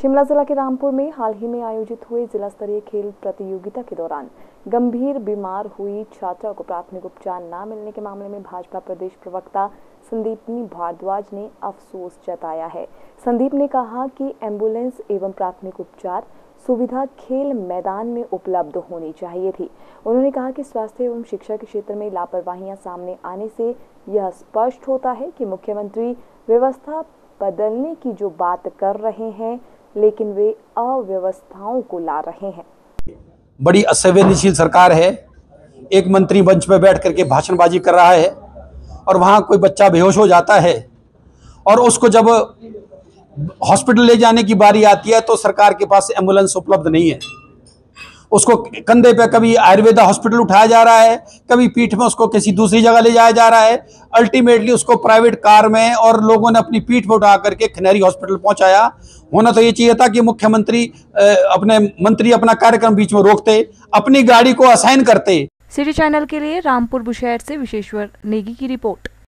शिमला जिला के रामपुर में हाल ही में आयोजित हुए जिला स्तरीय खेल प्रतियोगिता के दौरान गंभीर बीमार हुई छात्रा को प्राथमिक उपचार न मिलने के मामले में भाजपा प्रदेश प्रवक्ता संदीपनी भारद्वाज ने अफसोस जताया है। संदीप ने कहा कि एंबुलेंस एवं प्राथमिक उपचार सुविधा खेल मैदान में उपलब्ध होनी चाहिए थी। उन्होंने कहा कि स्वास्थ्य एवं शिक्षा के क्षेत्र में लापरवाहियाँ सामने आने से यह स्पष्ट होता है कि मुख्यमंत्री व्यवस्था बदलने की जो बात कर रहे हैं लेकिन वे अव्यवस्थाओं को ला रहे हैं। बड़ी असंवेदनशील सरकार है। एक मंत्री मंच पर बैठ करके भाषणबाजी कर रहा है और वहाँ कोई बच्चा बेहोश हो जाता है और उसको जब हॉस्पिटल ले जाने की बारी आती है तो सरकार के पास एंबुलेंस उपलब्ध नहीं है। उसको कंधे पे कभी आयुर्वेदा हॉस्पिटल उठाया जा रहा है, कभी पीठ में उसको किसी दूसरी जगह ले जाया जा रहा है। अल्टीमेटली उसको प्राइवेट कार में और लोगों ने अपनी पीठ में उठा करके खनेरी हॉस्पिटल पहुँचाया। होना तो ये चाहिए था कि मुख्यमंत्री अपने मंत्री अपना कार्यक्रम बीच में रोकते, अपनी गाड़ी को असाइन करते। सिटी चैनल के लिए रामपुर बुशहर से विशेश्वर नेगी की रिपोर्ट।